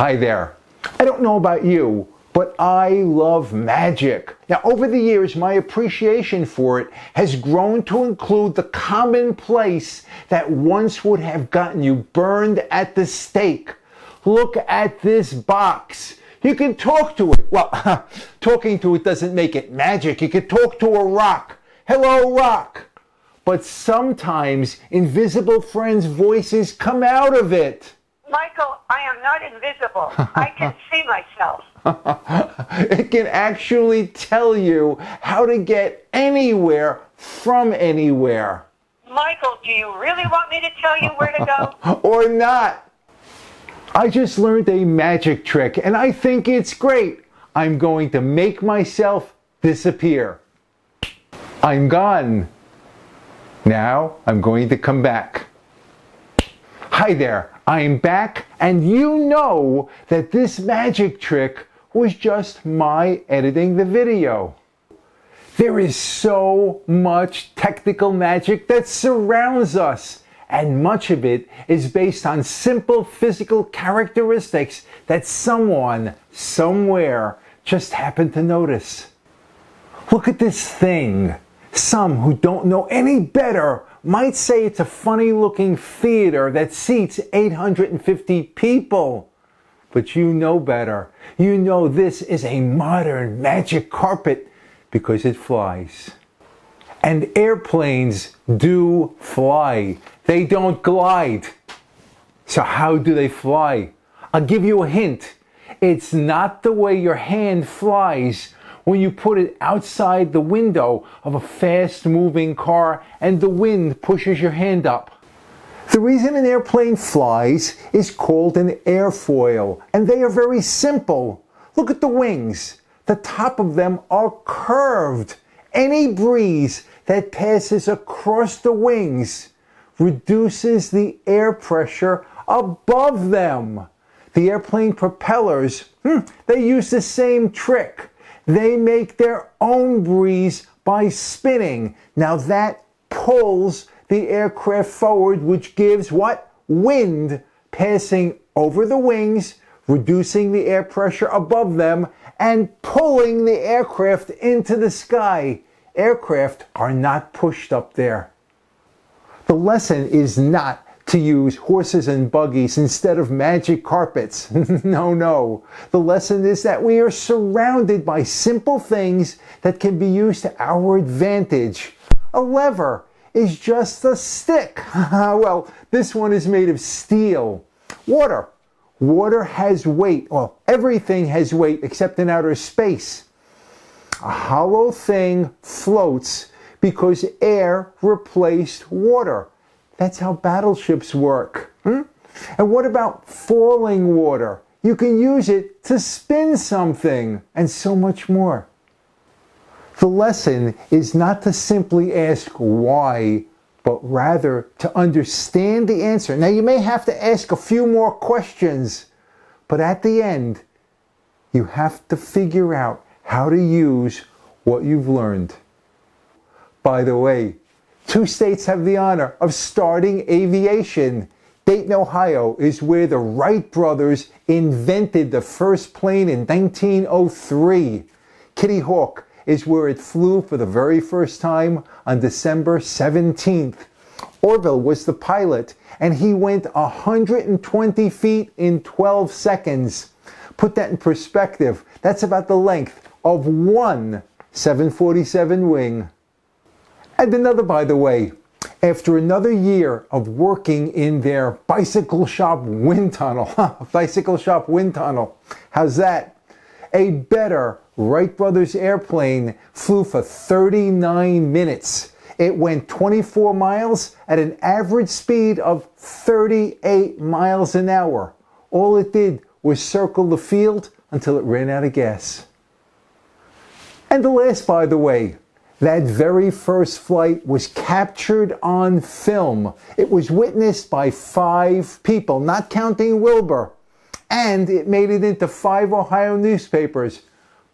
Hi there. I don't know about you, but I love magic. Now, over the years, my appreciation for it has grown to include the commonplace that once would have gotten you burned at the stake. Look at this box. You can talk to it. Well, talking to it doesn't make it magic. You can talk to a rock. Hello, rock. But sometimes invisible friends' voices come out of it. Michael, I am not invisible. I can see myself. it can actually tell you how to get anywhere from anywhere. Michael, do you really want me to tell you where to go? or not. I just learned a magic trick and I think it's great. I'm going to make myself disappear. I'm gone. Now I'm going to come back. Hi there, I'm back, and you know that this magic trick was just my editing the video. There is so much technical magic that surrounds us, and much of it is based on simple physical characteristics that someone, somewhere, just happened to notice. Look at this thing. Some who don't know any better might say it's a funny looking theater that seats 850 people. But you know better. You know this is a modern magic carpet because it flies. And airplanes do fly. They don't glide. So how do they fly? I'll give you a hint. It's not the way your hand flies when you put it outside the window of a fast moving car and the wind pushes your hand up. The reason an airplane flies is called an airfoil, and they are very simple. Look at the wings. The top of them are curved. Any breeze that passes across the wings reduces the air pressure above them. The airplane propellers, hmm, they use the same trick. They make their own breeze by spinning. Now that pulls the aircraft forward, which gives what? Wind passing over the wings, reducing the air pressure above them, and pulling the aircraft into the sky. Aircraft are not pushed up there. The lesson is not to use horses and buggies instead of magic carpets. no, no. The lesson is that we are surrounded by simple things that can be used to our advantage. A lever is just a stick. well, this one is made of steel. Water. Water has weight. Well, everything has weight except in outer space. A hollow thing floats because air replaced water. That's how battleships work. Hmm? And what about falling water? You can use it to spin something and so much more. The lesson is not to simply ask why, but rather to understand the answer. Now, you may have to ask a few more questions, but at the end, you have to figure out how to use what you've learned. By the way, Two states have the honor of starting aviation. Dayton, Ohio is where the Wright brothers invented the first plane in 1903. Kitty Hawk is where it flew for the very first time on December 17th. Orville was the pilot, and he went 120 feet in 12 seconds. Put that in perspective, that's about the length of one 747 wing. And another, by the way, after another year of working in their bicycle shop wind tunnel, bicycle shop wind tunnel, how's that? A better Wright Brothers airplane flew for 39 minutes. It went 24 miles at an average speed of 38 miles an hour. All it did was circle the field until it ran out of gas. And the last, by the way, that very first flight was captured on film. It was witnessed by five people, not counting Wilbur. And it made it into five Ohio newspapers.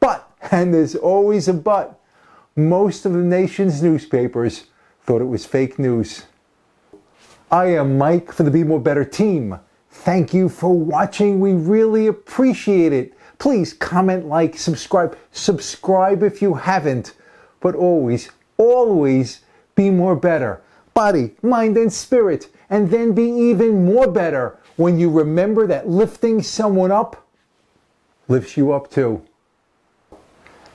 But, and there's always a but, most of the nation's newspapers thought it was fake news. I am Mike for the Be More Better team. Thank you for watching. We really appreciate it. Please comment, like, subscribe. Subscribe if you haven't. But always, always be more better. Body, mind, and spirit. And then be even more better when you remember that lifting someone up lifts you up too.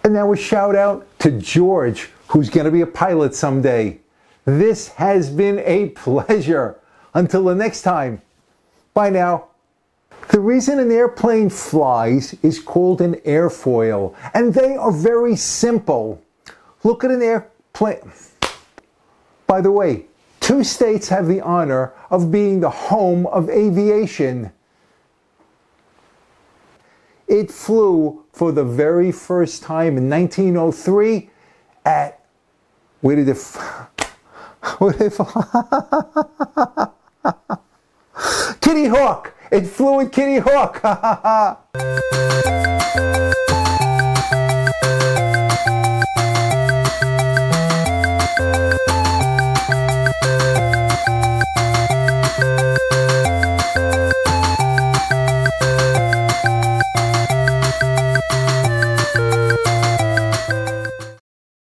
And now a shout out to George, who's going to be a pilot someday. This has been a pleasure. Until the next time, bye now. The reason an airplane flies is called an airfoil, and they are very simple. Look at an airplane. By the way, two states have the honor of being the home of aviation. It flew for the very first time in 1903 at, where did it, where did it? Kitty Hawk. It flew with Kitty Hawk.